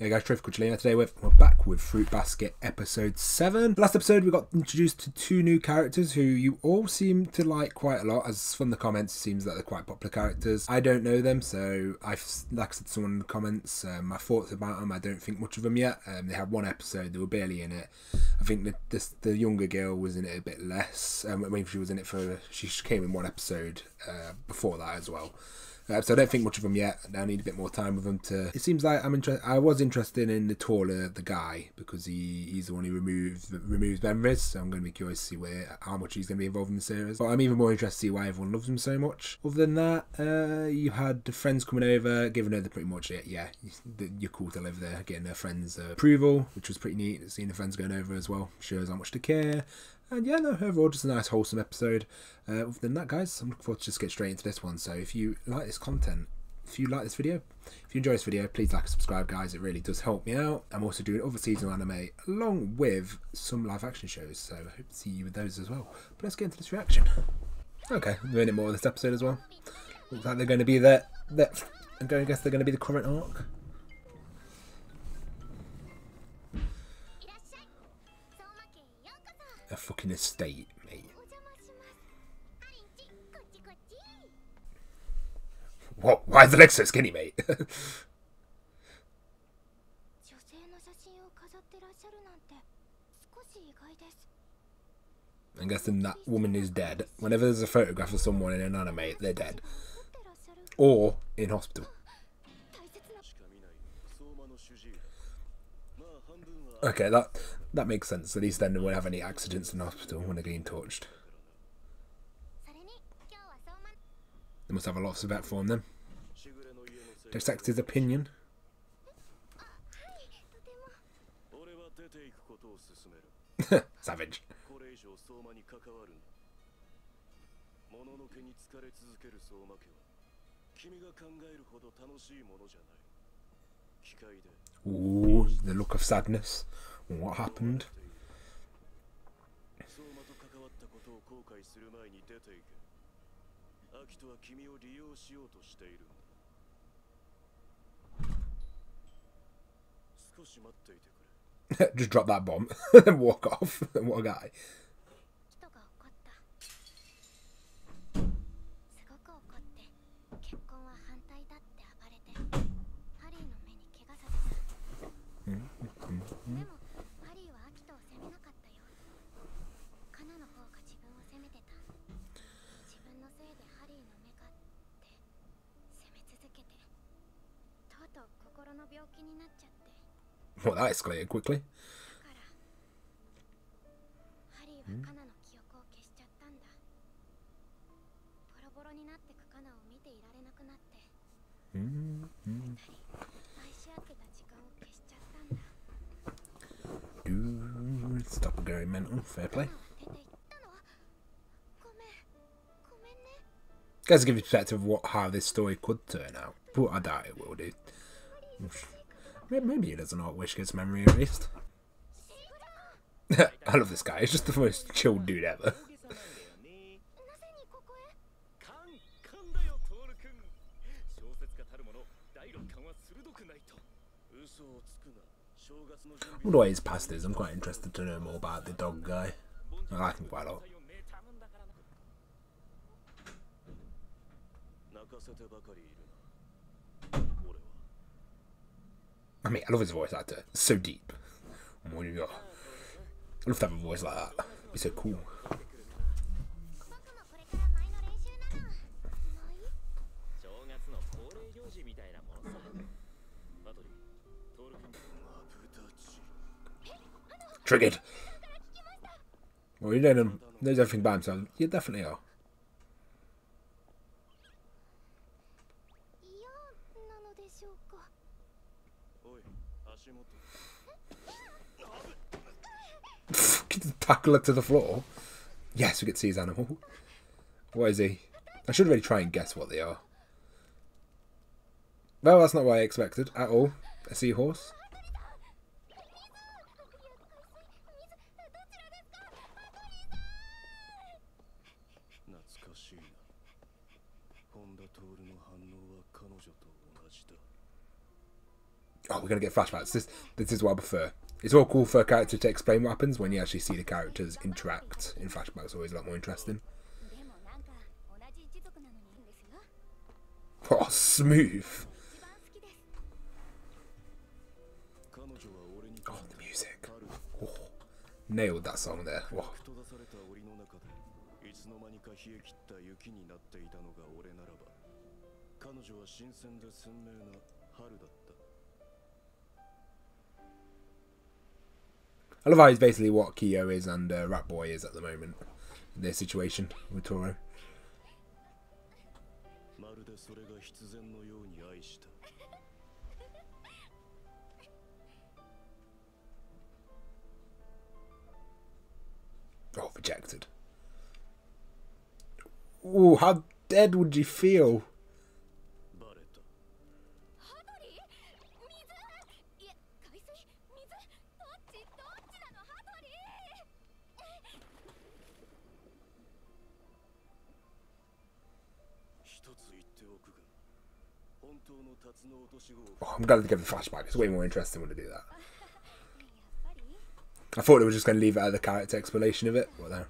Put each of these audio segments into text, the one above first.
Hey guys, Trophy Cucciolina today with we're back with Fruit Basket episode 7. Last episode we got introduced to two new characters who you all seem to like quite a lot as from the comments it seems that they're quite popular characters. I don't know them so I've like I said someone in the comments um, my thoughts about them I don't think much of them yet. Um, they had one episode they were barely in it. I think the, the, the younger girl was in it a bit less. Um, maybe she was in it for she came in one episode uh, before that as well. Uh, so I don't think much of them yet. I need a bit more time with them to. It seems like I'm interested. I was interested in the taller the guy because he he's the one who removes removes memories. So I'm going to be curious to see where how much he's going to be involved in the series. But I'm even more interested to see why everyone loves him so much. Other than that, uh, you had the friends coming over, giving her the pretty much it. Yeah, you're cool to live there, getting her friends' uh, approval, which was pretty neat. Seeing the friends going over as well shows how much they care. And yeah, no, overall, just a nice, wholesome episode. Uh, other than that, guys, I'm looking forward to just get straight into this one. So if you like this content, if you like this video, if you enjoy this video, please like and subscribe, guys. It really does help me out. I'm also doing other seasonal anime along with some live action shows, so I hope to see you with those as well. But let's get into this reaction. Okay, a minute more of this episode as well. Looks like they're going to be there. I'm going to guess they're going to be the current arc. A fucking estate, mate. What? Why is the leg so skinny, mate? I'm guessing that woman is dead. Whenever there's a photograph of someone in an anime, they're dead. Or in hospital. Okay, that that makes sense. At least then they won't have any accidents in hospital when they're getting torched. They must have a lot of respect for him then. Opinion. Savage. Ooh, the look of sadness. What happened? Just drop that bomb and walk off. what a guy. Well, that escalated quickly. Hmm. Dude, stop going mental. Fair play. Guys, give you perspective of what how this story could turn out. But I doubt it will do. Maybe it doesn't know wish gets memory erased. I love this guy. He's just the most chilled dude ever. Wonder why his past is. I'm quite interested to know more about the dog guy. I like him quite a lot. I mean, I love his voice actor. It's so deep. Oh my god. I love to have a voice like that. Be so cool. Triggered. Well, you know, knows everything by himself. You definitely are. tackle it to the floor. Yes, we get to see his animal. What is he? I should really try and guess what they are. Well, that's not what I expected at all. A seahorse. Oh, we're gonna get flashbacks. This this is what I prefer it's all cool for a character to explain what happens when you actually see the characters interact in flashbacks. Always a lot more interesting. Oh, smooth. Oh, the music. Oh, nailed that song there. Oh. Oliveira is basically what Kyo is and uh, Ratboy is at the moment. Their situation with Toru. Oh, rejected. Ooh, how dead would you feel? Oh, I'm glad they gave the flashback. It's way more interesting when they do that. I thought they were just going to leave it at the character explanation of it. What there?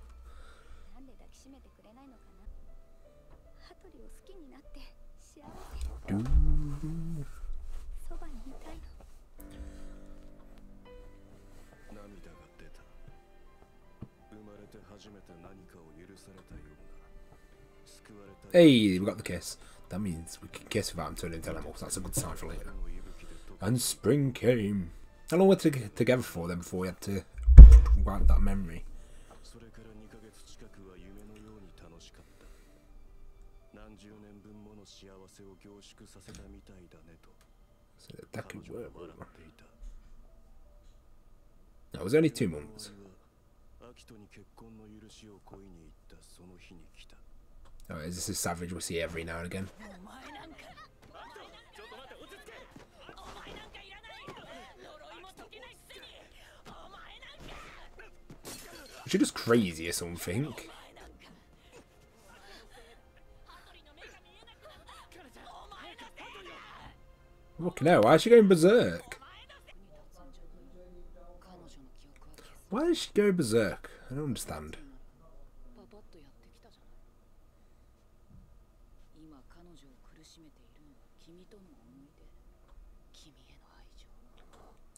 Hey, we got the kiss. That means we can kiss without him turning into animals. That's a good sign for later. の息吹で溶け And spring came. How long were they to- together for then before we had to wipe that memory? それから2ヶ月近くは夢のように楽しかった何十年分もの幸せを凝縮させたみたいだねと So that 彼 could 女は work. 笑っていた That was only two months. 俺はアキトに結婚の許しを恋に行ったその日に来た Oh, is this a savage we'll see every now and again? 'Is she just crazy or something? Fucking hell, why is she going berserk? Why is she going berserk? I don't understand.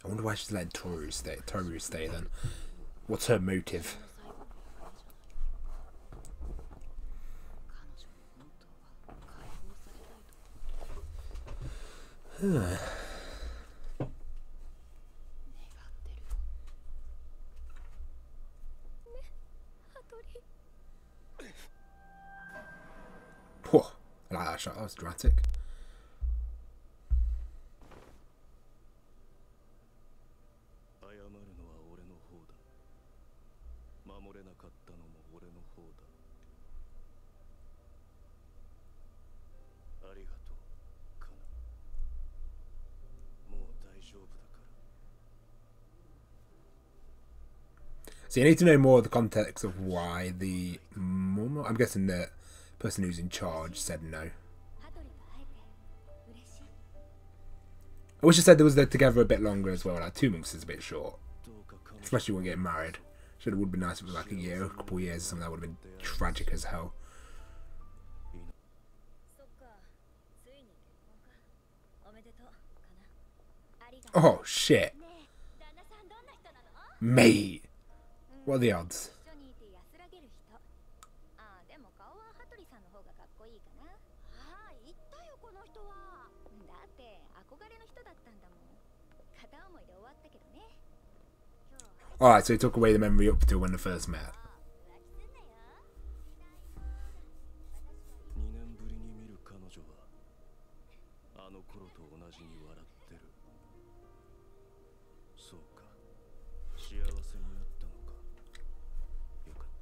I wonder why she's letting Toru stay. Toru stay then. What's her motive? Huh. Whoa, I like that shot, that was dramatic. So you need to know more of the context of why the Momo. I'm guessing the person who's in charge said no. I wish I said they was together a bit longer as well. Like two months is a bit short, especially when getting married. Should it would be nice if it was like a year, a couple of years, or something. That would have been tragic as hell. Oh, shit. Mate. What are the odds? Alright, so he took away the memory up to when they first met.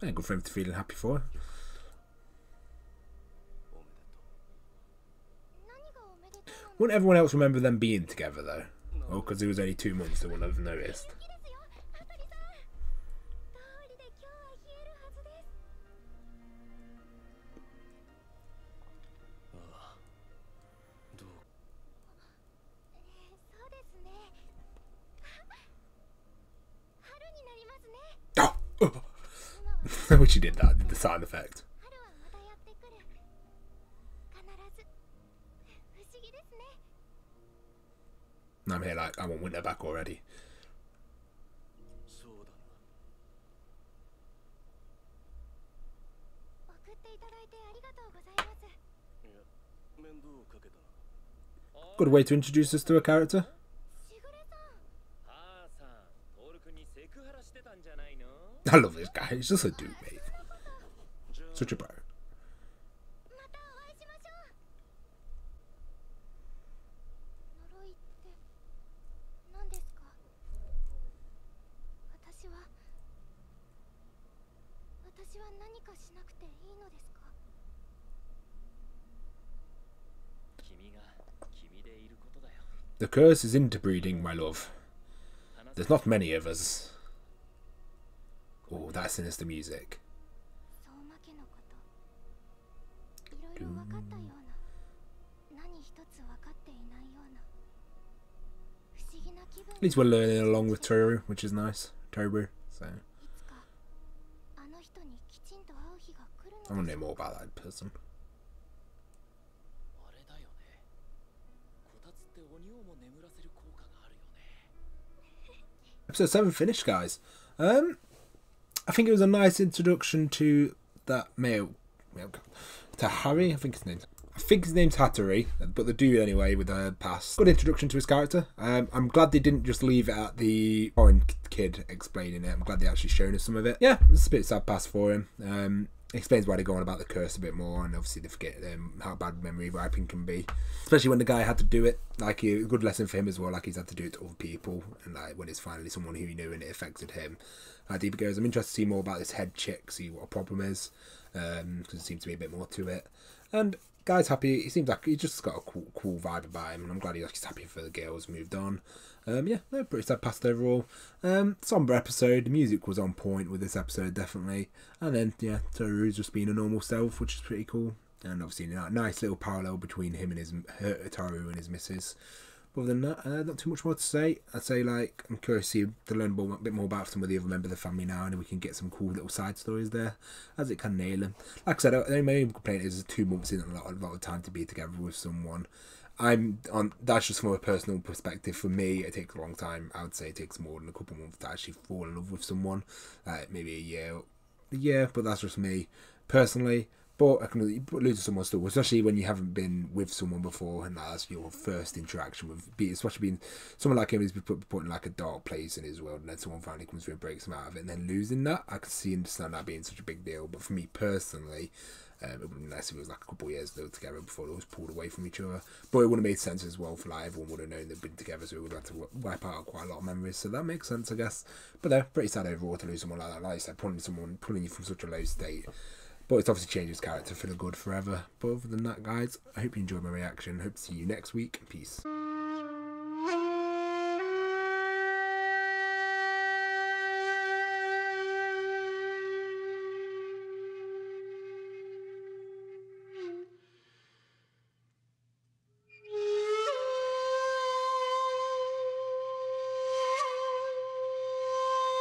Yeah, good for him to feel happy for. Wouldn't everyone else remember them being together though? Oh, because it was only two months, they wouldn't have noticed. wish you did that, did the sound effect. I'm here like, I want winter back already. Good way to introduce us to a character. I love this guy. He's just a dude, mate. Such a bro. The curse is interbreeding, my love. There's not many of us. Oh, that sinister music. At least we're learning along with Toru, which is nice. Toru, so. I want to know more about that person. Episode 7 finished, guys. Um, I think it was a nice introduction to that male, male to Harry. I think his name. I think his name's Hatori, but the dude anyway with a pass. Good introduction to his character. Um, I'm glad they didn't just leave it at the foreign kid explaining it. I'm glad they actually shown us some of it. Yeah, it's a bit sad pass for him. Um, explains why they're going about the curse a bit more, and obviously they forget um, how bad memory wiping can be, especially when the guy had to do it. Like a good lesson for him as well. Like he's had to do it to other people, and like when it's finally someone who he knew and it affected him. How deep it goes. I'm interested to see more about this head chick, see what a problem is, because there seems to be a bit more to it. And guy's happy. He seems like he's just got a cool, cool vibe about him, and I'm glad he's happy for the girls moved on. Um, yeah, no, pretty sad past overall. Um, somber episode. The music was on point with this episode, definitely. And then, yeah, Toru's just being a normal self, which is pretty cool. And obviously, a nice little parallel between him and his her, Toru and his missus. But other than that, uh, not too much more to say. I'd say, like, I'm curious to, to learn more, a bit more about some of the other members of the family now, and we can get some cool little side stories there, as it can nail them. Like I said, uh, my only complaint is two months isn't a lot, a lot of time to be together with someone. I'm on. That's just from a personal perspective. For me, it takes a long time. I would say it takes more than a couple months to actually fall in love with someone. Like maybe a year, yeah. But that's just me personally. But I can lose someone still, especially when you haven't been with someone before, and that's your first interaction with, be especially being someone like him is put, put in like a dark place in his world, and then someone finally comes through and breaks him out of it, and then losing that, I can see and understand that being such a big deal. But for me personally, um, it would be nice if it was like a couple of years were together before they was pulled away from each other. But it would have made sense as well for like everyone would have known they'd been together, so it would have to wipe out quite a lot of memories. So that makes sense, I guess. But they're pretty sad overall to lose someone like that. Like I said, pulling someone pulling you from such a low state. But it's obviously changed his character for the good forever. But other than that, guys, I hope you enjoyed my reaction. Hope to see you next week. Peace.